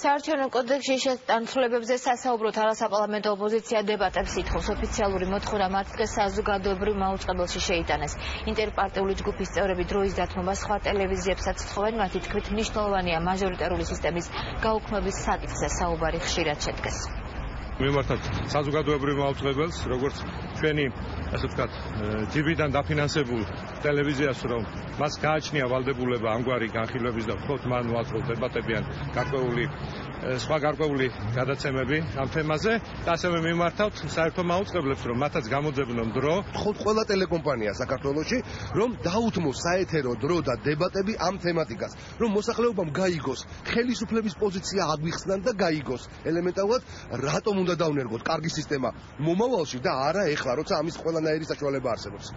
საარჩევნო კოდექსში შესანთლებებზე სასაუბროთ არასაპარლამენტო ოპოზიცია დებატებს ითხოვს ოფიციალური მოთხოვნა მათ დღეს საზოგადოებრივ მაუწყებელში შეიტანეს. ინტერპარტიული ჯგუფის წევრები დროის დათმობა სხვა ტელევიზიებსაც თხოვენ მათი თქმით მნიშვნელოვანია მაჟორიტარული სისტემის გაუქმების საკითხზე საუბარი ხშირად შედგეს მიმართავთ საზოგადოებრივ მაუწყებელს როგორც ჩვენი ასე ვთქვათ ჯიბიდან დაფინანსებულ ტელევიზიას რომ მას გააჩნია ვალდებულება ამგვარი განხილვების და ხოთ მან უახლოვ დებატებიან გარკვეული სხვა გარკვეული გადაცემები ამ თემაზე. და ასევე მიმართავთ საერთო მაუწყებლებს რომ მათაც გამოძებნონ დრო. ხოთ ყველა ტელეკომპანია საქართველოში რომ დაუთმოს საეთერო დრო და დებატები ამ თემატიკას რომ მოსახლეობამ გაიგოს ხელისუფლების პოზიცია აგვიხსნან და გაიგოს. ელემენტარულად რატომ უნდა დავნერგოთ კარგი სისტემა მომავალში და არა ეხლა როცა ამის ყველანაირი საშუალება არსებობს